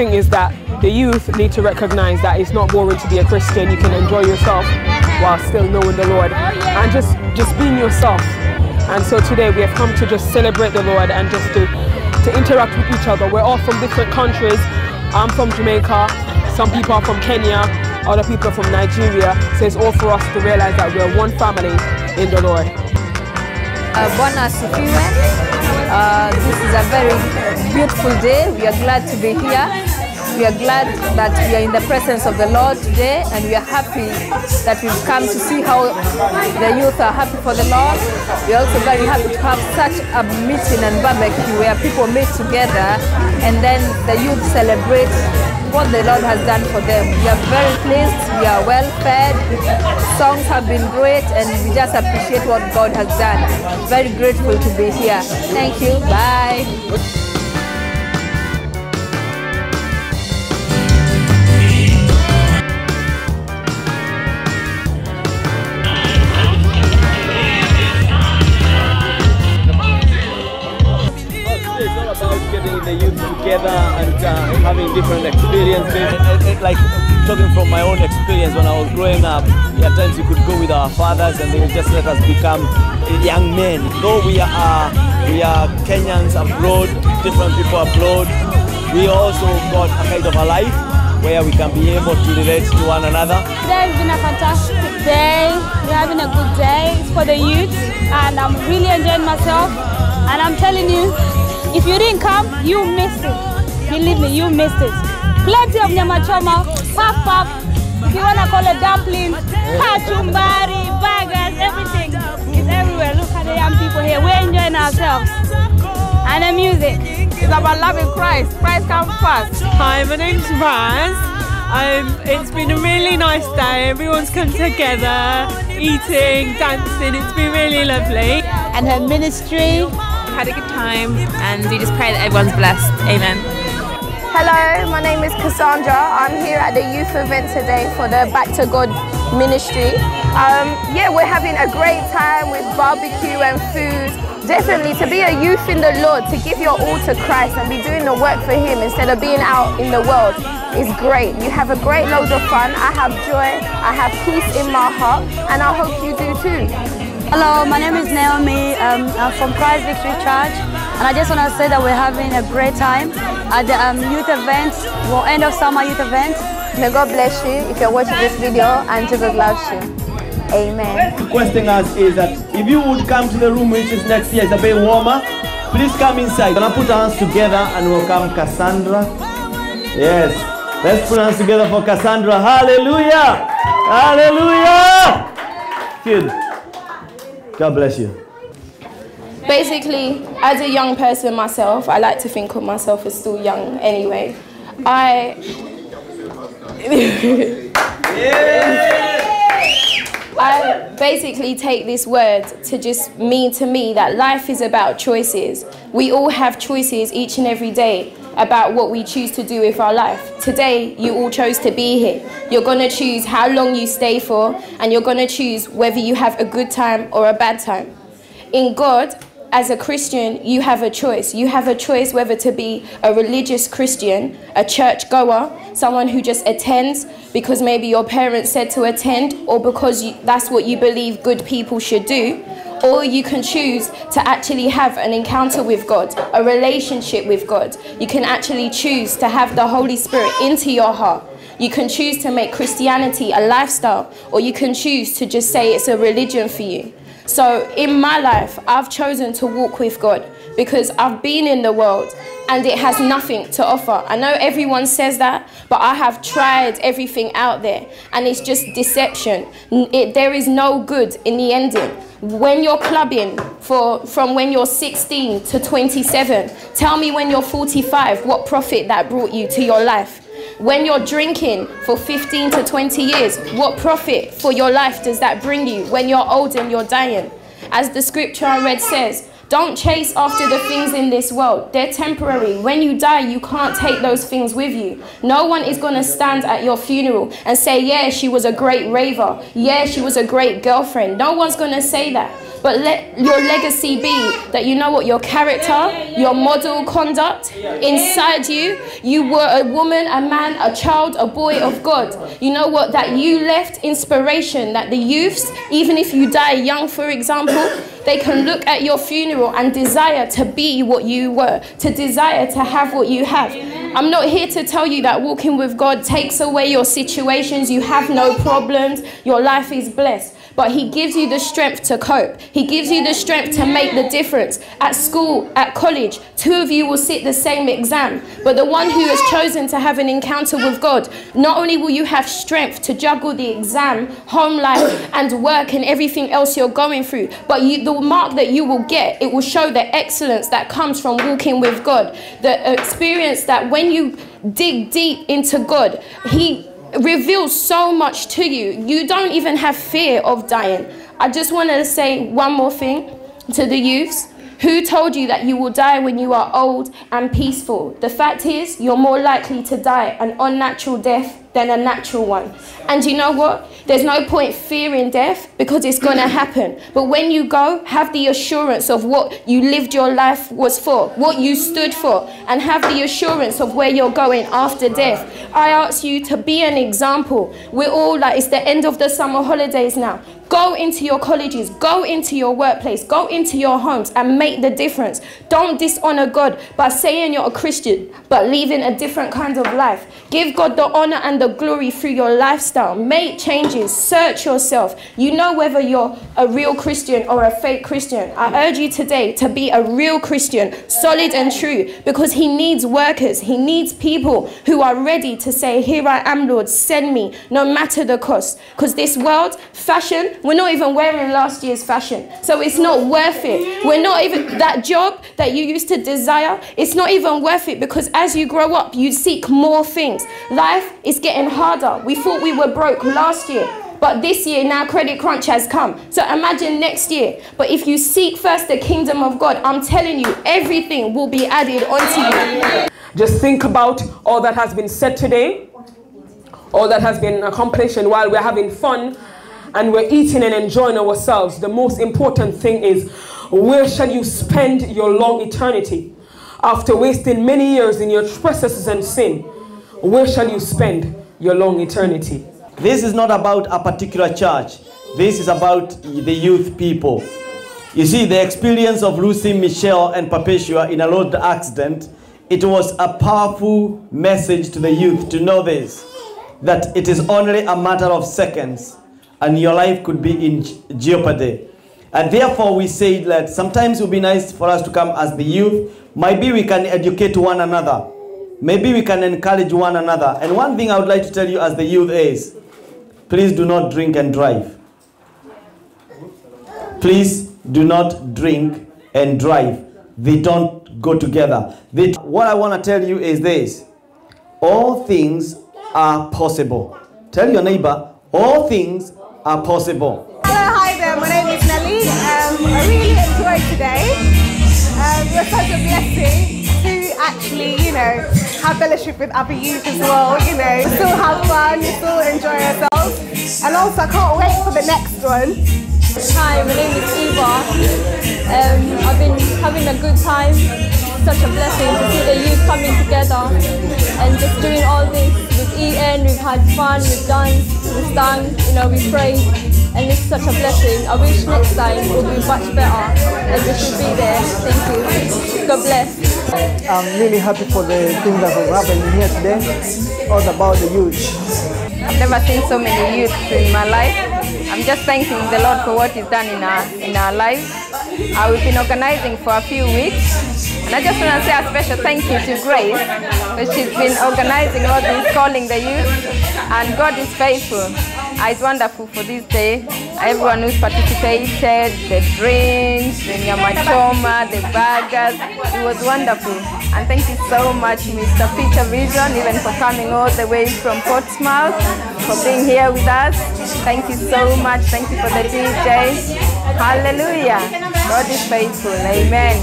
Thing is that the youth need to recognize that it's not boring to be a Christian. You can enjoy yourself while still knowing the Lord and just, just being yourself. And so today we have come to just celebrate the Lord and just to, to interact with each other. We're all from different countries. I'm from Jamaica, some people are from Kenya, other people are from Nigeria. So it's all for us to realize that we're one family in the Lord. Uh, asifiwe. Uh, this is a very beautiful day. We are glad to be here. We are glad that we are in the presence of the Lord today and we are happy that we've come to see how the youth are happy for the Lord. We are also very happy to have such a meeting and barbecue where people meet together and then the youth celebrate what the Lord has done for them. We are very pleased, we are well fed, songs have been great and we just appreciate what God has done. Very grateful to be here. Thank you, bye. Like talking from my own experience when I was growing up, at times you could go with our fathers and they would just let us become young men. Though we are we are Kenyans abroad, different people abroad, we also got a kind of a life where we can be able to relate to one another. Today has been a fantastic day. We're having a good day. It's for the youth and I'm really enjoying myself. And I'm telling you, if you didn't come, you missed it. Believe me, you missed it. Plenty of nyama choma, puff puff, if you wanna call it dumplings, kachumbari, burgers, everything is everywhere. Look at the young people here. We're enjoying ourselves. And the music. It's about loving Christ. Christ comes first. Hi, my name's Raz. Um, it's been a really nice day. Everyone's come together, eating, dancing. It's been really lovely. And her ministry. Had a good time, and we just pray that everyone's blessed. Amen. Hello, my name is Cassandra. I'm here at the youth event today for the Back to God ministry. Um, yeah, we're having a great time with barbecue and food. Definitely to be a youth in the Lord, to give your all to Christ and be doing the work for Him instead of being out in the world is great. You have a great load of fun. I have joy, I have peace in my heart, and I hope you do too. Hello, my name is Naomi. Um, I'm from Christ Victory Church, and I just want to say that we're having a great time at the um, youth event, well, end of summer youth event. May God bless you if you're watching this video, and Jesus loves you. Amen. Requesting us is that if you would come to the room which is next year, it's a bit warmer, please come inside. Gonna put our hands together and welcome Cassandra. Yes, let's put our hands together for Cassandra. Hallelujah! Hallelujah! Good. God bless you. Basically, as a young person myself, I like to think of myself as still young anyway. I. I basically take this word to just mean to me that life is about choices. We all have choices each and every day about what we choose to do with our life. Today, you all chose to be here. You're going to choose how long you stay for, and you're going to choose whether you have a good time or a bad time. In God, as a Christian, you have a choice. You have a choice whether to be a religious Christian, a church goer, someone who just attends because maybe your parents said to attend or because you, that's what you believe good people should do. Or you can choose to actually have an encounter with God, a relationship with God. You can actually choose to have the Holy Spirit into your heart. You can choose to make Christianity a lifestyle, or you can choose to just say it's a religion for you. So in my life, I've chosen to walk with God because I've been in the world and it has nothing to offer. I know everyone says that, but I have tried everything out there and it's just deception. It, there is no good in the ending. When you're clubbing for from when you're 16 to 27, tell me when you're 45 what profit that brought you to your life. When you're drinking for 15 to 20 years, what profit for your life does that bring you when you're old and you're dying? As the scripture I read says, Don't chase after the things in this world. They're temporary. When you die, you can't take those things with you. No one is going to stand at your funeral and say, Yeah, she was a great raver. Yeah, she was a great girlfriend. No one's going to say that. But let your legacy be that you know what your character, your model conduct inside you, you were a woman, a man, a child, a boy of God. You know what? That you left inspiration, that the youths, even if you die young, for example, they can look at your funeral and desire to be what you were, to desire to have what you have. I'm not here to tell you that walking with God takes away your situations, you have no problems, your life is blessed but He gives you the strength to cope. He gives you the strength to make the difference. At school, at college, two of you will sit the same exam, but the one who has chosen to have an encounter with God, not only will you have strength to juggle the exam, home life, and work and everything else you're going through, but you, the mark that you will get, it will show the excellence that comes from walking with God. The experience that when you dig deep into God, He reveals so much to you. You don't even have fear of dying. I just wanted to say one more thing to the youths. Who told you that you will die when you are old and peaceful? The fact is, you're more likely to die an unnatural death than a natural one. And you know what? There's no point fearing death because it's going to happen. But when you go, have the assurance of what you lived your life was for, what you stood for, and have the assurance of where you're going after death. I ask you to be an example. We're all like, it's the end of the summer holidays now. Go into your colleges, go into your workplace, go into your homes and make the difference. Don't dishonor God by saying you're a Christian, but living a different kind of life. Give God the honor and the glory through your lifestyle. Make changes, search yourself. You know whether you're a real Christian or a fake Christian. I urge you today to be a real Christian, solid and true, because He needs workers. He needs people who are ready to say, Here I am, Lord, send me, no matter the cost. Because this world, fashion, we're not even wearing last year's fashion. So it's not worth it. We're not even, that job that you used to desire, it's not even worth it because as you grow up, you seek more things. Life is getting harder. We thought we were broke last year. But this year now credit crunch has come. So imagine next year. But if you seek first the kingdom of God, I'm telling you, everything will be added onto you. Just think about all that has been said today, all that has been accomplished, and while we're having fun, and we're eating and enjoying ourselves, the most important thing is where shall you spend your long eternity? After wasting many years in your trespasses and sin, where shall you spend your long eternity? This is not about a particular church. This is about the youth people. You see, the experience of Lucy, Michelle, and Perpetua in a road accident, it was a powerful message to the youth to know this, that it is only a matter of seconds and your life could be in jeopardy. And therefore, we say that sometimes it would be nice for us to come as the youth. Maybe we can educate one another. Maybe we can encourage one another. And one thing I would like to tell you as the youth is please do not drink and drive. Please do not drink and drive. They don't go together. They, what I want to tell you is this all things are possible. Tell your neighbor, all things are possible. Hello, hi there. My name is Nelly. Um, I really enjoyed today. Um, you're such a blessing to actually, you know, have fellowship with other youth as well. You know, still have fun, still enjoy yourselves, and also I can't wait for the next one. Hi, my name is Eva. Um, I've been having a good time. Such a blessing to see the youth coming together and just doing all this with Ian. We've had fun, we've danced, we've sung, you know, we prayed, and it's such a blessing. I wish next time will be much better and we should be there. Thank you. God bless. I'm really happy for the things that have happened here today. All about the youth. I've never seen so many youth in my life. I'm just thanking the Lord for what He's done in our in our lives. Uh, we've been organizing for a few weeks, and I just want to say a special thank you to Grace, because she's been organizing all this, calling the youth, and God is faithful. Uh, it's wonderful for this day. Everyone who's participated, the drinks, the nyama choma, the burgers, it was wonderful. And thank you so much, Mr. Peter Vision, even for coming all the way from Portsmouth, for being here with us. Thank you so much. Thank you for the DJ. Hallelujah. God is faithful. Amen.